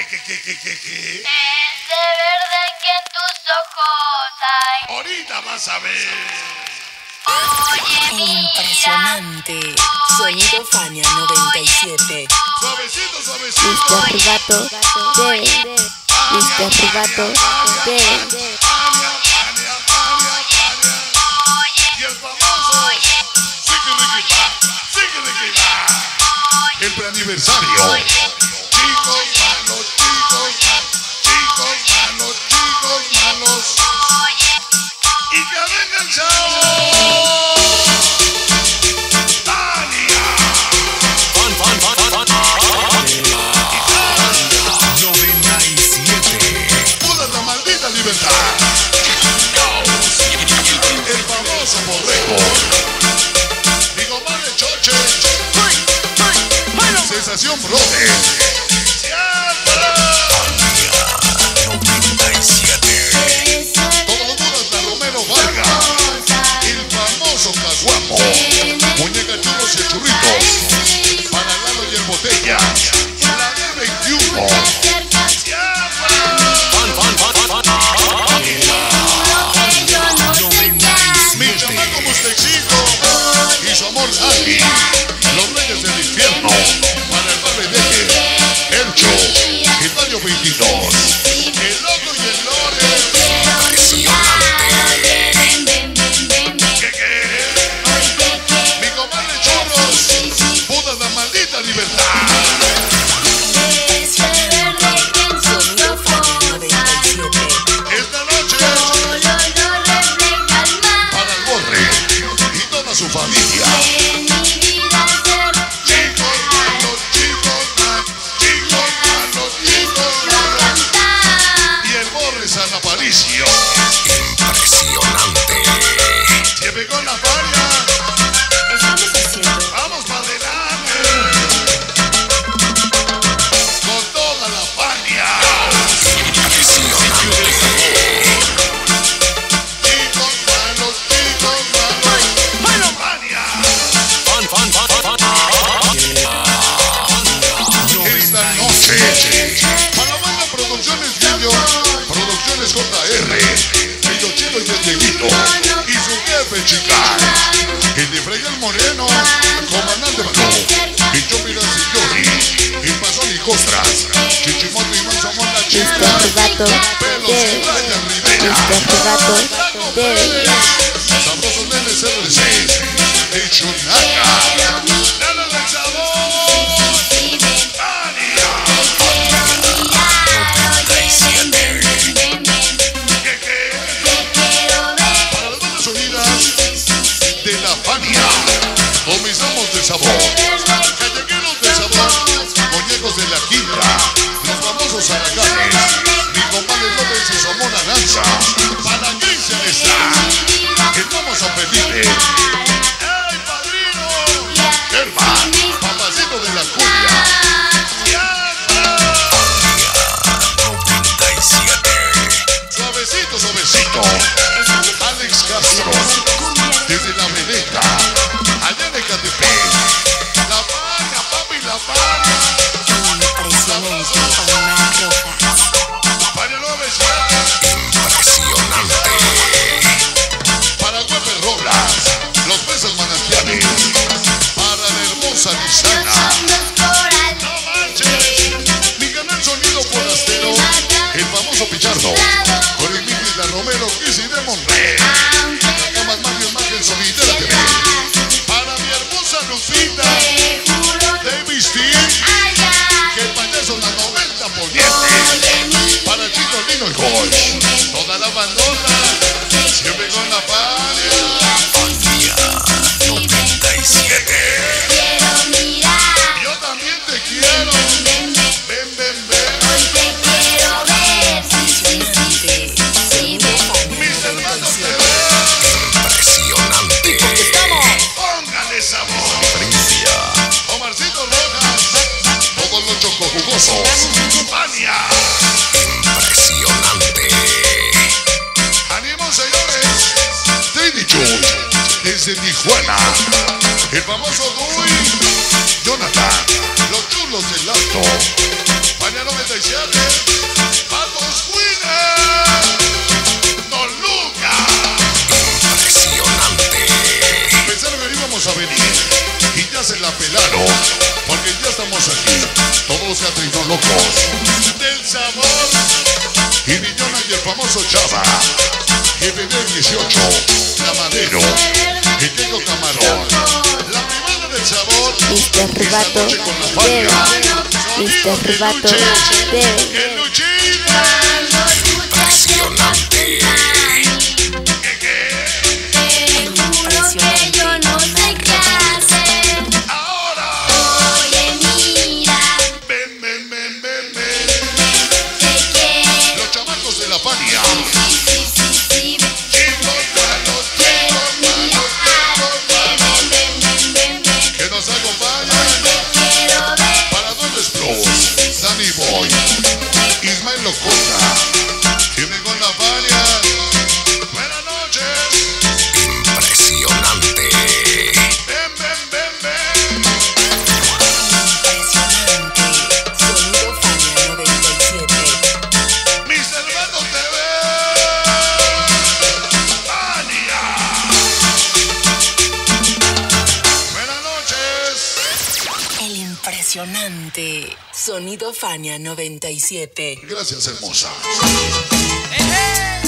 ¿Qué, qué, qué, qué, qué, qué? Ese verde que en tus ojos hay. Ahorita vas a ver. Oye, mira. Impresionante. Sonido Fania 97. Suavecito, suavecito. Mr. Ribato, ven. Mr. Ribato, ven. Y el famoso. Sigue Ricky El preaniversario. Brother. gato debe Este gato debe de la Fania. Comenzamos de sabor, de sabor, muñecos de la quinta, los famosos araganes. Lucy de más. Para mi hermosa Lucita. De vestir. Que payaso la 90 poniente. Para el chico Lino y Hodge. Toda la bandona. Impresionante. Animos señores. David Jones desde Tijuana. El famoso Dui. Jonathan. Los chulos del Lato. Mañana 97. Vamos, Winner. Don Lucas. Impresionante. Pensaron que íbamos a venir. Y ya se la pelaron. Porque ya estamos aquí. Todos los locos. Jesús Ochoa, GPD 18, Camarero, y camarón. La primera del sabor, Mister Mister Buena Costa. impresionante. Sonido Fania 97. Gracias, hermosa. ¡Eh, eh!